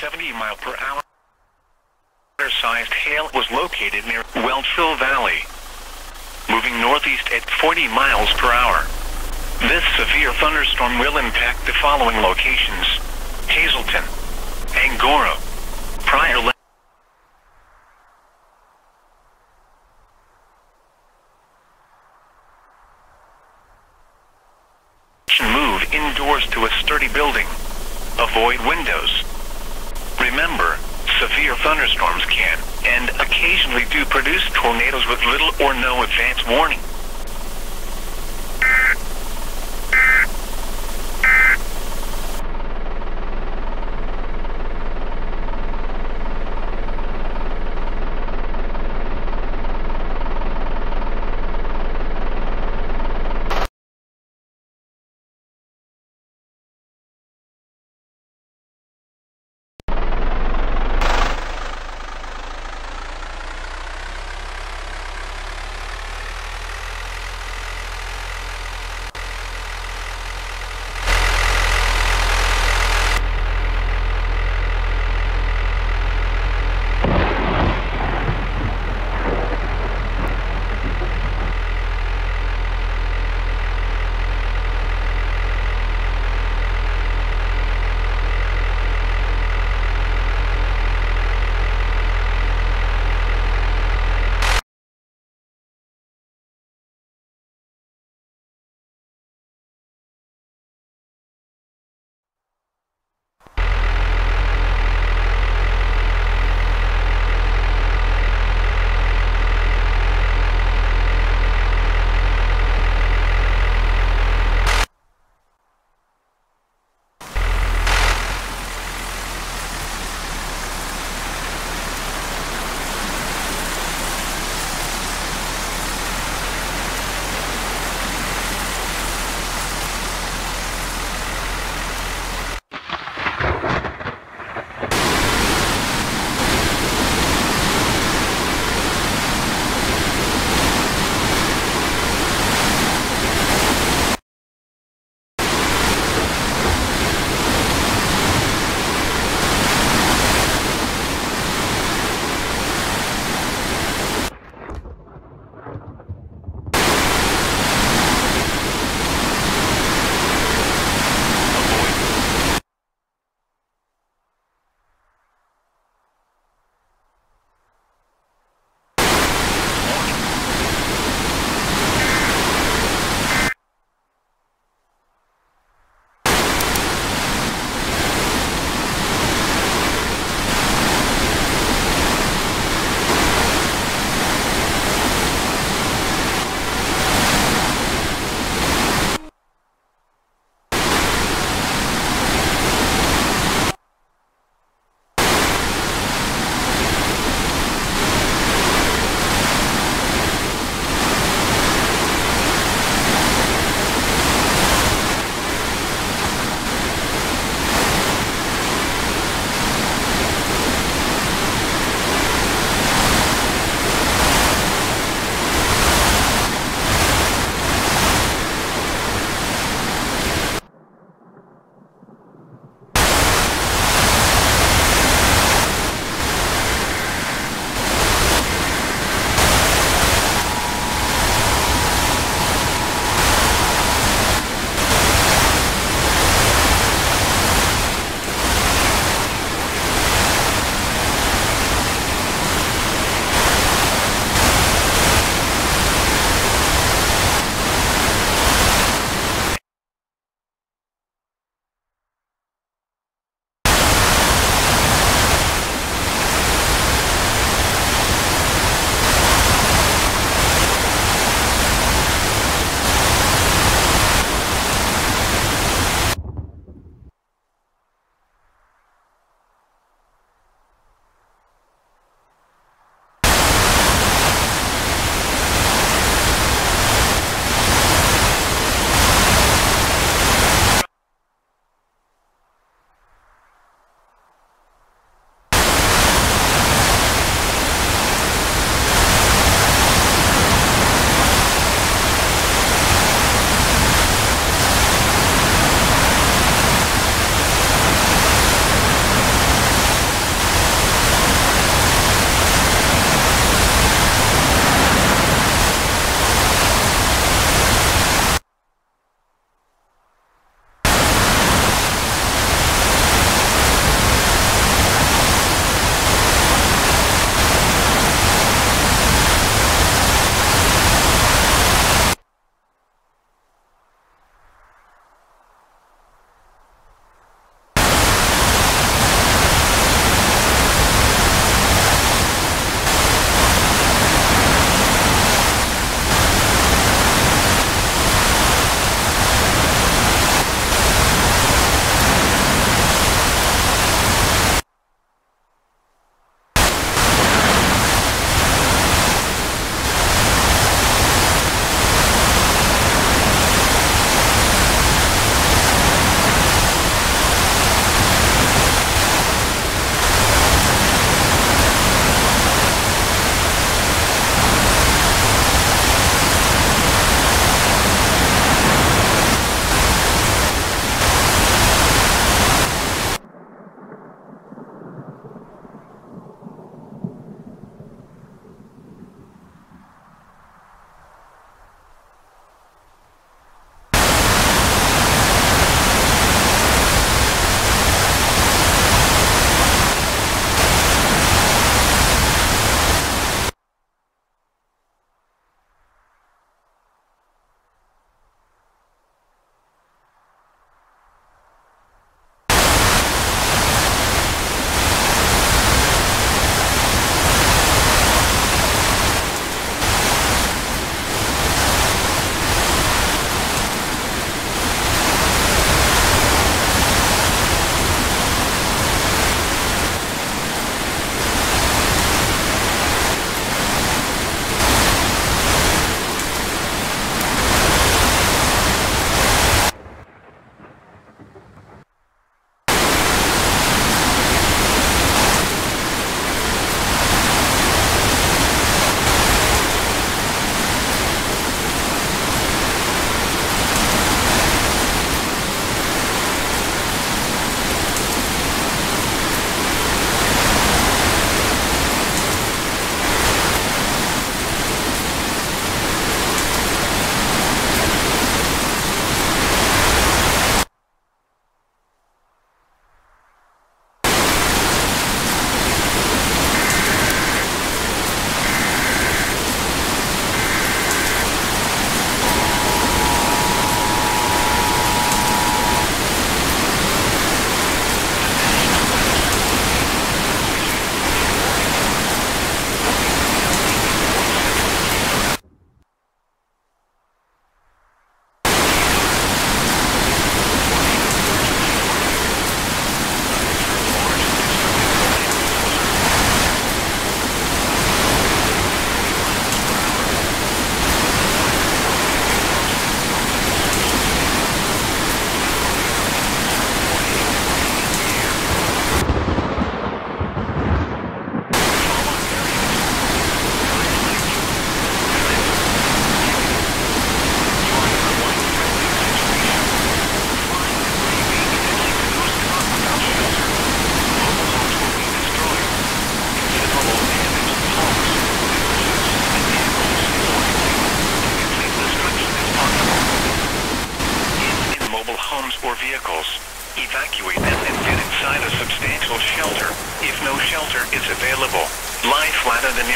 70 mile per hour sized hail was located near Welchville Valley, moving northeast at 40 miles per hour. This severe thunderstorm will impact the following locations. Hazleton, Angora, Prior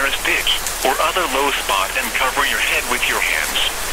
nearest ditch or other low spot and cover your head with your hands.